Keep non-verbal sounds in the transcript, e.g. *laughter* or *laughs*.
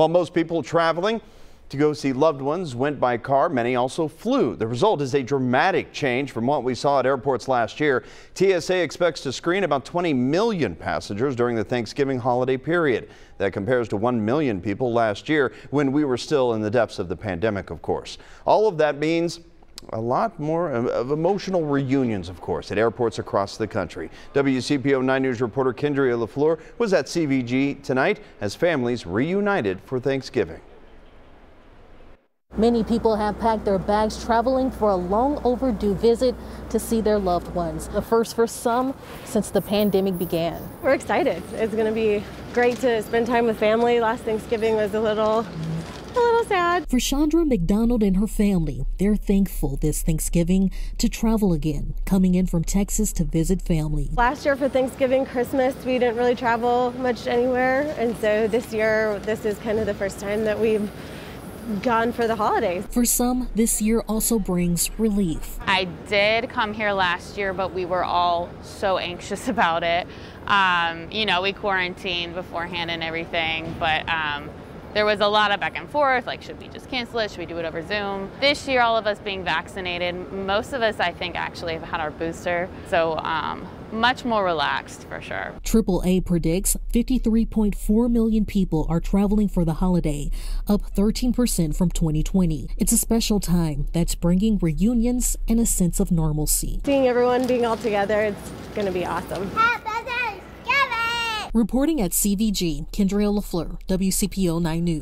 While most people traveling to go see loved ones went by car, many also flew. The result is a dramatic change from what we saw at airports last year. TSA expects to screen about 20 million passengers during the Thanksgiving holiday period. That compares to 1 million people last year when we were still in the depths of the pandemic, of course. All of that means a lot more of emotional reunions, of course, at airports across the country. WCPO 9 News reporter Kendria LaFleur was at CVG tonight as families reunited for Thanksgiving. Many people have packed their bags traveling for a long overdue visit to see their loved ones. The first for some since the pandemic began. We're excited. It's going to be great to spend time with family. Last Thanksgiving was a little a little sad. For Chandra McDonald and her family, they're thankful this Thanksgiving to travel again, coming in from Texas to visit family. Last year for Thanksgiving, Christmas, we didn't really travel much anywhere. And so this year, this is kind of the first time that we've gone for the holidays. For some, this year also brings relief. I did come here last year, but we were all so anxious *laughs* about it. Um, you know, we quarantined beforehand and everything, but um, there was a lot of back and forth, like should we just cancel it, should we do it over Zoom? This year, all of us being vaccinated, most of us I think actually have had our booster, so um, much more relaxed for sure. AAA predicts 53.4 million people are traveling for the holiday, up 13% from 2020. It's a special time that's bringing reunions and a sense of normalcy. Seeing everyone being all together, it's going to be awesome. Reporting at CVG, Kendria LaFleur, WCPO 9 News.